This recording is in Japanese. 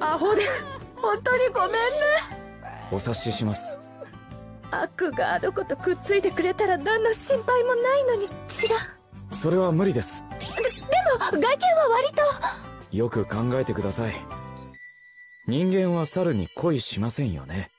アホで本当にごめんね。お察しします。悪があの子とくっついてくれたら何の心配もないのに違うそれは無理です。ででも外見は割と。よく考えてください。人間は猿に恋しませんよね。